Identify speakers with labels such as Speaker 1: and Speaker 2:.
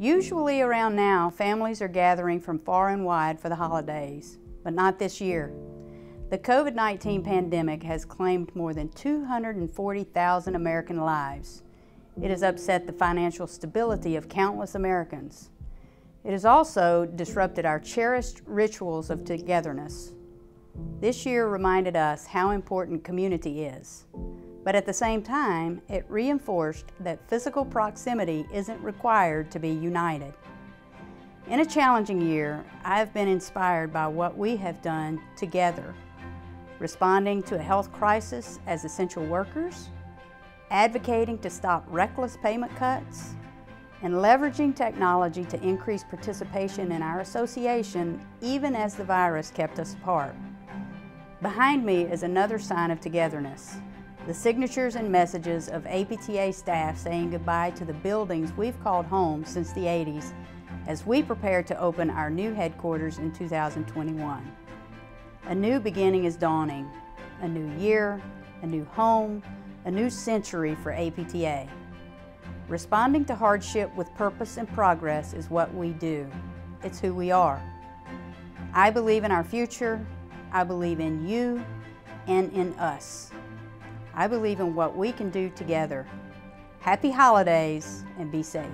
Speaker 1: Usually around now, families are gathering from far and wide for the holidays, but not this year. The COVID 19 pandemic has claimed more than 240,000 American lives. It has upset the financial stability of countless Americans. It has also disrupted our cherished rituals of togetherness. This year reminded us how important community is. But at the same time, it reinforced that physical proximity isn't required to be united. In a challenging year, I have been inspired by what we have done together, responding to a health crisis as essential workers, advocating to stop reckless payment cuts, and leveraging technology to increase participation in our association even as the virus kept us apart. Behind me is another sign of togetherness, the signatures and messages of APTA staff saying goodbye to the buildings we've called home since the 80s as we prepare to open our new headquarters in 2021. A new beginning is dawning, a new year, a new home, a new century for APTA. Responding to hardship with purpose and progress is what we do. It's who we are. I believe in our future. I believe in you and in us. I believe in what we can do together. Happy holidays and be safe.